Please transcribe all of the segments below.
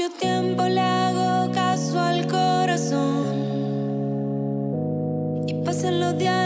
Mucho tiempo le hago caso al corazón. Y pasan los días,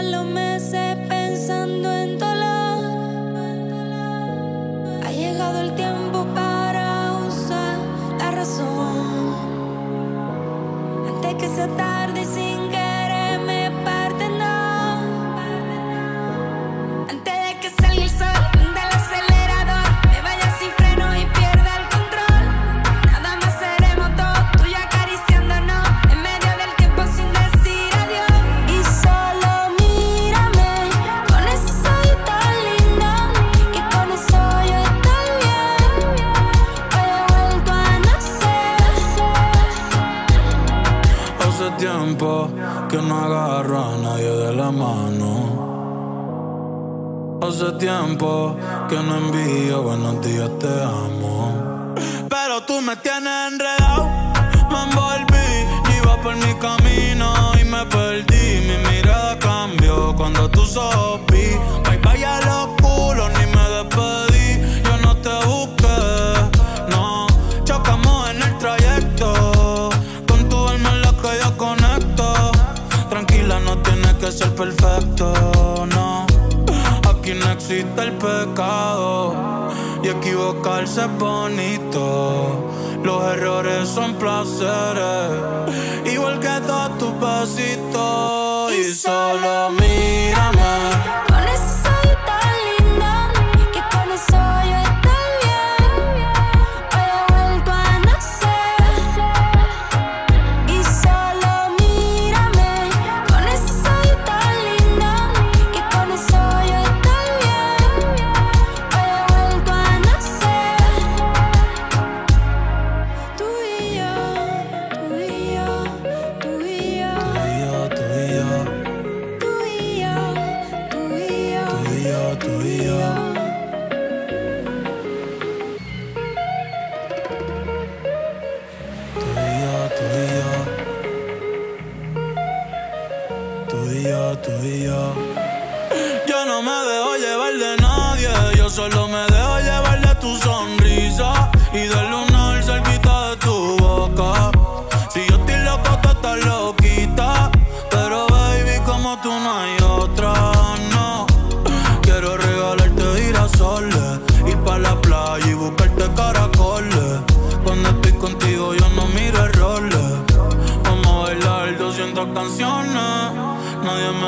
que no agarro a nadie de la mano. Hace tiempo que no envío buenos días, te amo. Pero tú me tienes enredado, me envolví, iba por mi camino y me perdí. Mi mirada cambió cuando tú sopí. El pecado. Y equivocarse es bonito. Los errores son placeres. Igual que todos tus besitos. Y solo mírame.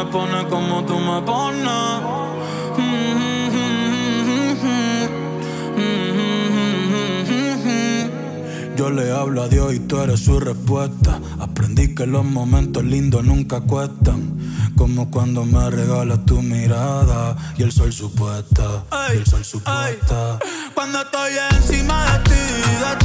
Me como tú me pones. Yo le hablo a Dios y tú eres su respuesta. Aprendí que los momentos lindos nunca cuestan. Como cuando me regalas tu mirada y el sol supuesta. y el sol supuesta. Cuando estoy encima de ti, de ti,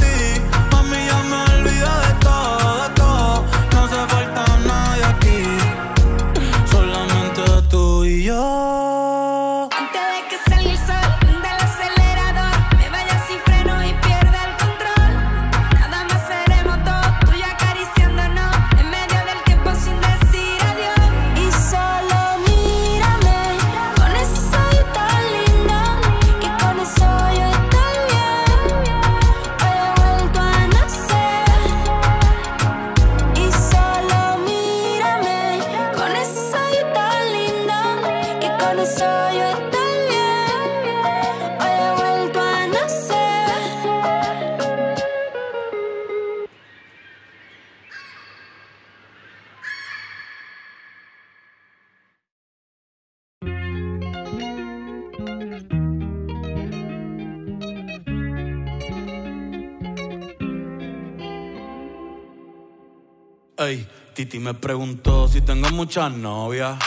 Ey, Titi me preguntó si tengo muchas novias.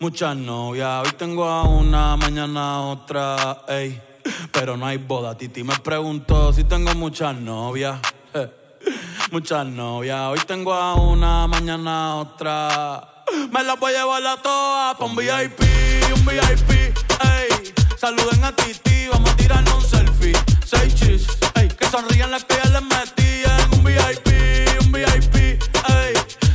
Muchas novias. Hoy tengo a una, mañana otra. Ey, pero no hay boda. Titi me preguntó si tengo muchas novias. Muchas novias. Hoy tengo a una, mañana otra. Me las voy a llevar a todas pa' un VIP, un VIP. Ey, saluden a Titi, vamos a tirarnos un selfie. Seis chis, ey, que sonrían las que ya les metí en un VIP, un VIP.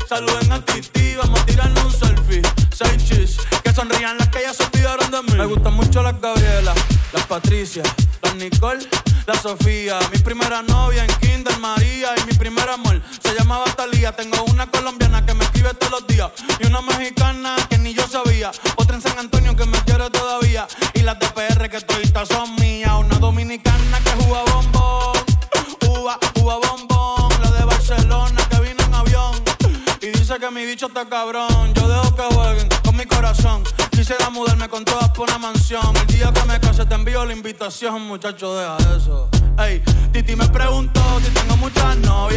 Saluden a Titi, vamos a tirarnos un selfie. Seis chis, que sonrían las que ya se olvidaron de mí. Me gustan mucho las Gabriela, las Patricia, las Nicole, la Sofía. Mi primera novia en Kinder María y mi primer amor se llamaba Talía. Tengo una colombiana que me escribe todos los días y una mexicana la invitación, muchacho, deja eso. Ey, Titi me preguntó si tengo muchas novias.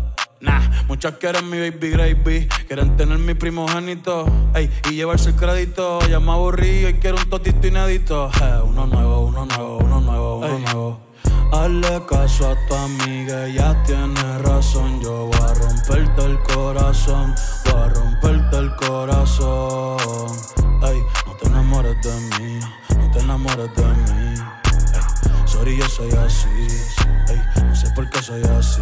Nah, muchas quieren mi baby gravy, quieren tener mi primogénito, ey, y llevarse el crédito. Ya me aburrí y quiero un totito inédito. Eh, uno nuevo, uno nuevo, uno nuevo, uno nuevo. Hazle caso a tu amiga, ella tiene razón. Yo voy a romperte el corazón, voy a romperte el corazón. Ey, no te enamores de mí, no te enamores de mí. Ey, sorry, yo soy así, ey, no sé por qué soy así.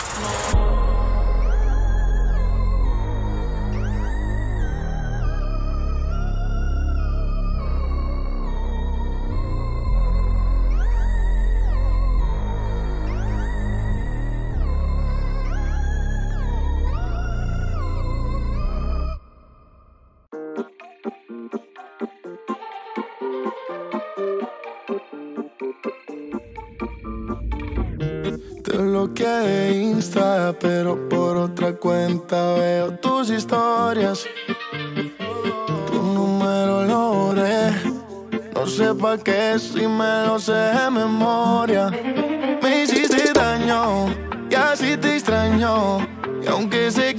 Te bloqueé de Insta, pero por otra cuenta veo tus historias. Tu número lo borré. No sé pa' qué si me lo sé de memoria. Me hiciste daño y así te extraño. Y aunque sé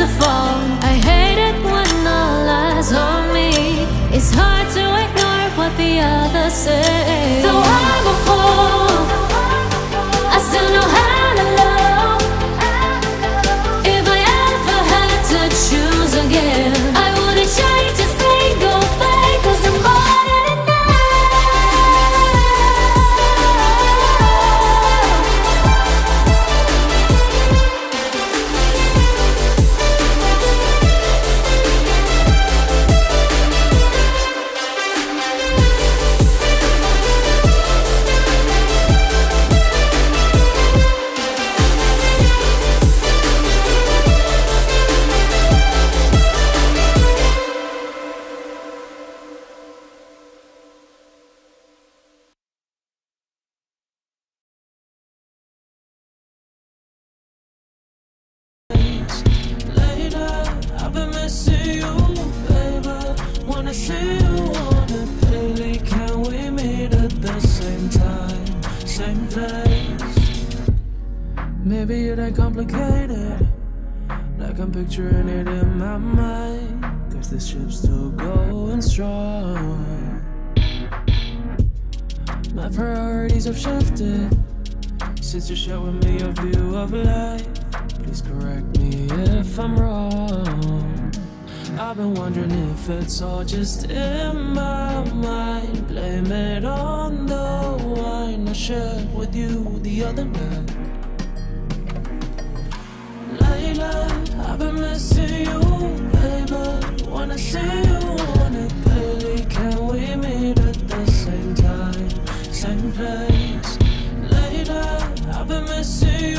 to fall. I hate it when all eyes on me. It's hard to ignore what the others say. Picturing it in my mind. Cause this ship's still going strong. My priorities have shifted since you're showing me a view of life. Please correct me if I'm wrong. I've been wondering if it's all just in my mind. Blame it on the wine I shared with you the other night. been missing you, baby. Wanna see you on it daily. Can we meet at the same time, same place? Later, I've been missing you.